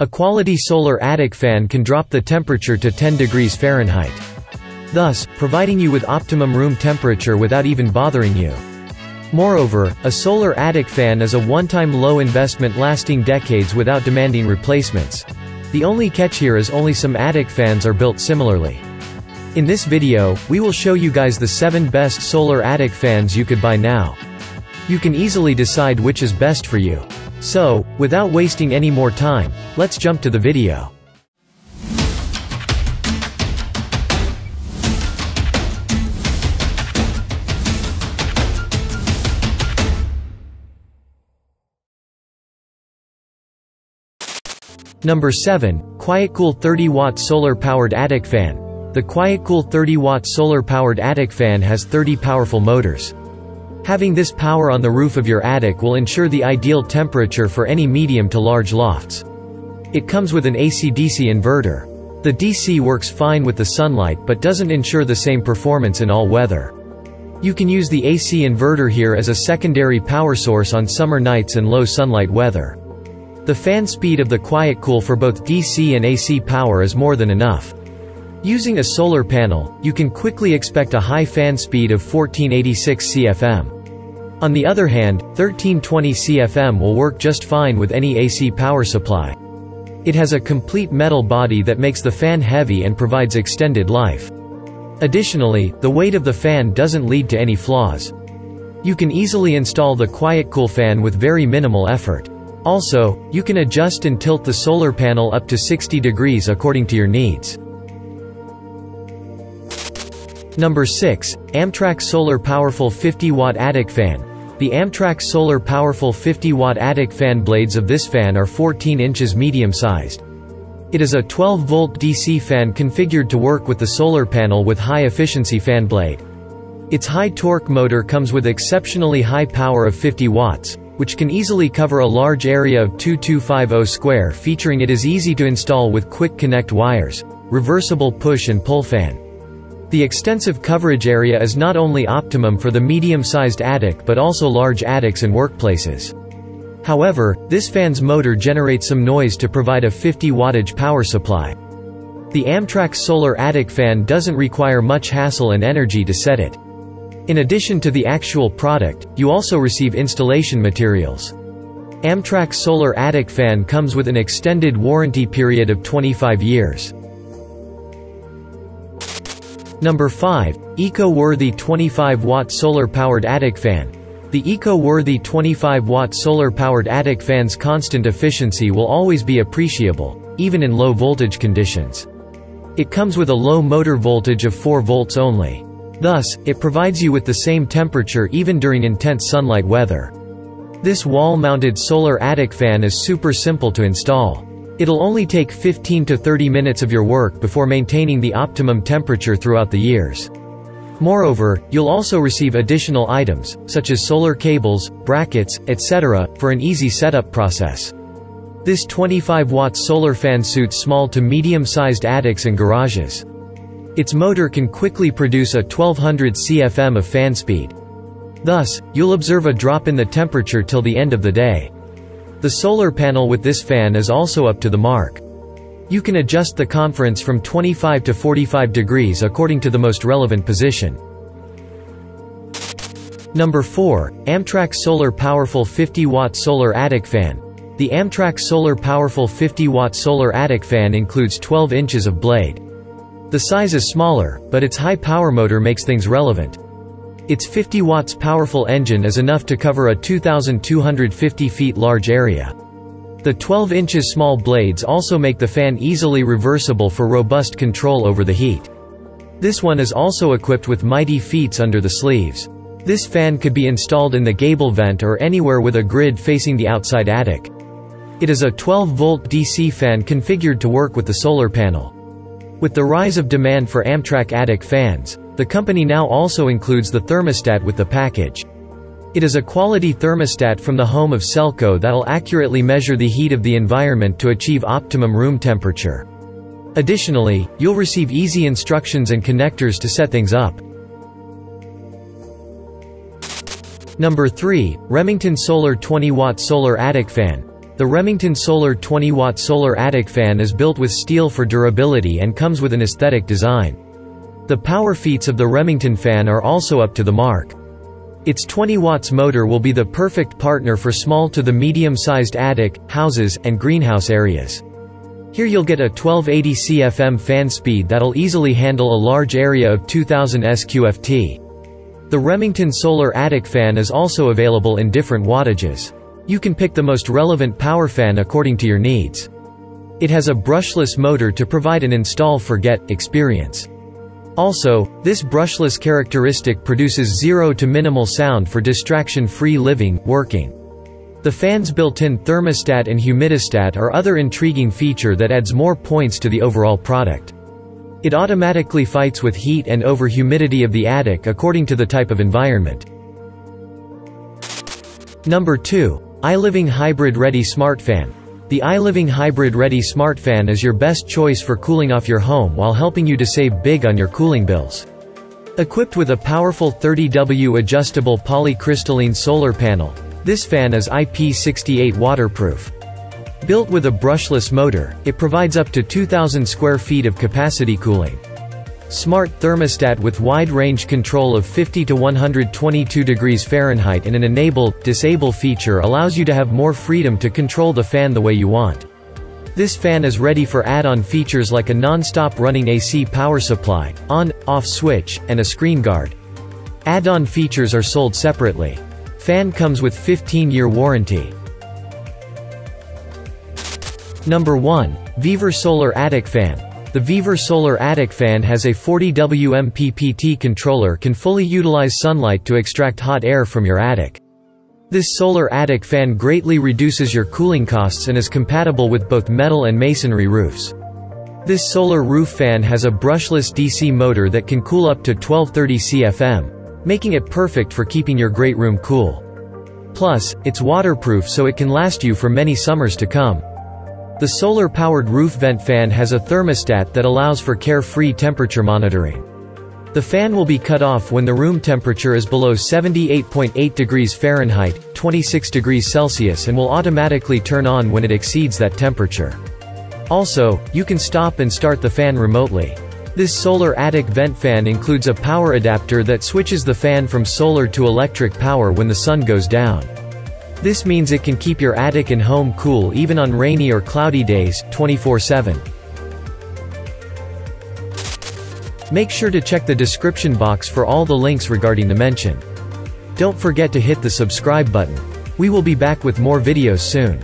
A quality solar attic fan can drop the temperature to 10 degrees Fahrenheit. Thus, providing you with optimum room temperature without even bothering you. Moreover, a solar attic fan is a one-time low investment lasting decades without demanding replacements. The only catch here is only some attic fans are built similarly. In this video, we will show you guys the 7 best solar attic fans you could buy now. You can easily decide which is best for you. So, without wasting any more time, let's jump to the video. Number 7, QuietCool 30 watt solar powered attic fan. The QuietCool 30 watt solar powered attic fan has 30 powerful motors. Having this power on the roof of your attic will ensure the ideal temperature for any medium to large lofts. It comes with an AC-DC inverter. The DC works fine with the sunlight but doesn't ensure the same performance in all weather. You can use the AC inverter here as a secondary power source on summer nights and low sunlight weather. The fan speed of the QuietCool for both DC and AC power is more than enough. Using a solar panel, you can quickly expect a high fan speed of 1486 CFM. On the other hand, 1320 CFM will work just fine with any AC power supply. It has a complete metal body that makes the fan heavy and provides extended life. Additionally, the weight of the fan doesn't lead to any flaws. You can easily install the QuietCool fan with very minimal effort. Also, you can adjust and tilt the solar panel up to 60 degrees according to your needs. Number 6, Amtrak Solar Powerful 50 Watt Attic Fan. The Amtrak Solar Powerful 50 Watt Attic Fan blades of this fan are 14 inches medium-sized. It is a 12-volt DC fan configured to work with the solar panel with high-efficiency fan blade. Its high-torque motor comes with exceptionally high power of 50 watts, which can easily cover a large area of 2250 square featuring it is easy to install with quick connect wires, reversible push and pull fan. The extensive coverage area is not only optimum for the medium-sized attic but also large attics and workplaces. However, this fan's motor generates some noise to provide a 50 wattage power supply. The Amtrak solar attic fan doesn't require much hassle and energy to set it. In addition to the actual product, you also receive installation materials. Amtrak solar attic fan comes with an extended warranty period of 25 years. Number 5. Eco-worthy 25-watt solar-powered attic fan. The eco-worthy 25-watt solar-powered attic fan's constant efficiency will always be appreciable, even in low-voltage conditions. It comes with a low motor voltage of 4 volts only. Thus, it provides you with the same temperature even during intense sunlight weather. This wall-mounted solar attic fan is super simple to install. It'll only take 15 to 30 minutes of your work before maintaining the optimum temperature throughout the years. Moreover, you'll also receive additional items, such as solar cables, brackets, etc., for an easy setup process. This 25-watt solar fan suits small to medium-sized attics and garages. Its motor can quickly produce a 1200 CFM of fan speed. Thus, you'll observe a drop in the temperature till the end of the day. The solar panel with this fan is also up to the mark. You can adjust the conference from 25 to 45 degrees according to the most relevant position. Number 4, Amtrak Solar Powerful 50 Watt Solar Attic Fan. The Amtrak Solar Powerful 50 Watt Solar Attic Fan includes 12 inches of blade. The size is smaller, but its high power motor makes things relevant. Its 50 watts powerful engine is enough to cover a 2,250 feet large area. The 12 inches small blades also make the fan easily reversible for robust control over the heat. This one is also equipped with mighty feet under the sleeves. This fan could be installed in the gable vent or anywhere with a grid facing the outside attic. It is a 12-volt DC fan configured to work with the solar panel. With the rise of demand for Amtrak attic fans, the company now also includes the thermostat with the package. It is a quality thermostat from the home of Selco that'll accurately measure the heat of the environment to achieve optimum room temperature. Additionally, you'll receive easy instructions and connectors to set things up. Number 3, Remington Solar 20 Watt Solar Attic Fan. The Remington Solar 20-watt solar attic fan is built with steel for durability and comes with an aesthetic design. The power feats of the Remington fan are also up to the mark. Its 20 watts motor will be the perfect partner for small to the medium-sized attic, houses, and greenhouse areas. Here you'll get a 1280 CFM fan speed that'll easily handle a large area of 2000 SQFT. The Remington Solar Attic Fan is also available in different wattages. You can pick the most relevant power fan according to your needs. It has a brushless motor to provide an install-forget experience. Also, this brushless characteristic produces zero to minimal sound for distraction-free living, working. The fan's built-in thermostat and humidistat are other intriguing feature that adds more points to the overall product. It automatically fights with heat and over-humidity of the attic according to the type of environment. Number 2 iLiving Hybrid Ready Smart Fan. The iLiving Hybrid Ready Smart Fan is your best choice for cooling off your home while helping you to save big on your cooling bills. Equipped with a powerful 30W adjustable polycrystalline solar panel, this fan is IP68 waterproof. Built with a brushless motor, it provides up to 2,000 square feet of capacity cooling. Smart thermostat with wide range control of 50 to 122 degrees Fahrenheit and an enable, disable feature allows you to have more freedom to control the fan the way you want. This fan is ready for add-on features like a non-stop running AC power supply, on, off switch, and a screen guard. Add-on features are sold separately. Fan comes with 15-year warranty. Number 1. VEVOR Solar Attic Fan. The VEVOR Solar Attic Fan has a 40W MPPT controller can fully utilize sunlight to extract hot air from your attic. This solar attic fan greatly reduces your cooling costs and is compatible with both metal and masonry roofs. This solar roof fan has a brushless DC motor that can cool up to 1230 CFM, making it perfect for keeping your great room cool. Plus, it's waterproof so it can last you for many summers to come. The solar-powered roof vent fan has a thermostat that allows for carefree temperature monitoring. The fan will be cut off when the room temperature is below 78.8 degrees Fahrenheit, 26 degrees Celsius and will automatically turn on when it exceeds that temperature. Also, you can stop and start the fan remotely. This solar attic vent fan includes a power adapter that switches the fan from solar to electric power when the sun goes down. This means it can keep your attic and home cool even on rainy or cloudy days, 24-7. Make sure to check the description box for all the links regarding the mention. Don't forget to hit the subscribe button. We will be back with more videos soon.